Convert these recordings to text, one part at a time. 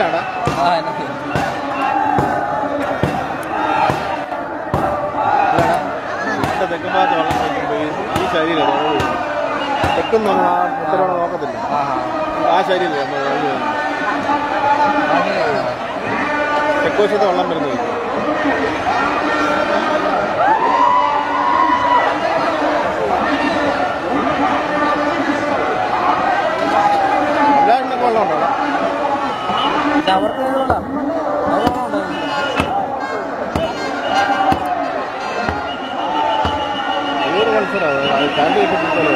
ആടാ ആ എന്നാ തെക്കും ഭാഗത്ത് വെള്ളം ഈ ശരീരം തെക്കും നമ്മൾ ആ നോക്കത്തില്ല. ആ ശരീരം നമ്മൾ വെള്ളം തെക്കുവശത്ത് വെള്ളം വരുന്നത് അവർക്ക് മത്സരമാണ് അത് ചാണ്ടി കിട്ടിയിട്ടുള്ളത്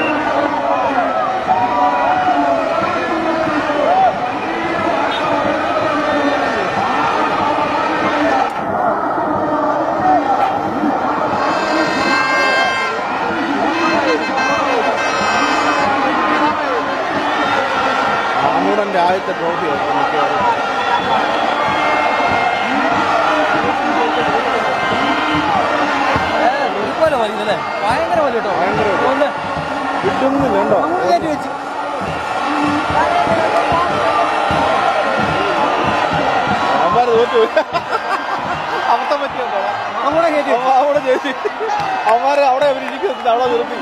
ആദ്യത്തെ ട്രോഫി ഒരുപോലെ വലിയതല്ലേ? ഭയങ്കര വലിയ കേട്ടോ. ഒന്ന് കിട്ടുന്നില്ല അങ്ങോട്ട് കയറ്റി വെച്ച്. അബദ്ധം പറ്റിയോ അങ്ങോട്ട് കയറ്റി അവിടെ ചേച്ചി അവന്മാര് അവിടെ അവരിയ്ക്കുന്നത് അവിടെ നിർത്തി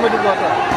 Come with the water.